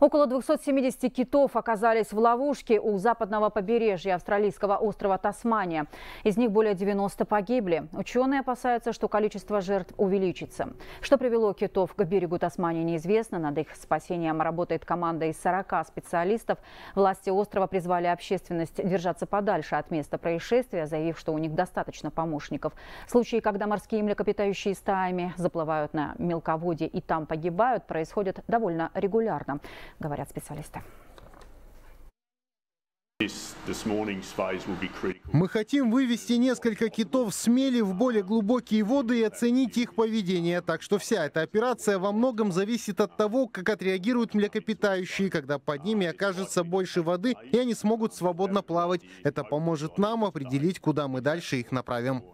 Около 270 китов оказались в ловушке у западного побережья австралийского острова Тасмания. Из них более 90 погибли. Ученые опасаются, что количество жертв увеличится. Что привело китов к берегу Тасмании, неизвестно. Над их спасением работает команда из 40 специалистов. Власти острова призвали общественность держаться подальше от места происшествия, заявив, что у них достаточно помощников. Случаи, когда морские млекопитающие стаями заплывают на мелководье и там погибают, происходят довольно регулярно говорят специалисты. Мы хотим вывести несколько китов с мели в более глубокие воды и оценить их поведение. Так что вся эта операция во многом зависит от того, как отреагируют млекопитающие, когда под ними окажется больше воды, и они смогут свободно плавать. Это поможет нам определить, куда мы дальше их направим.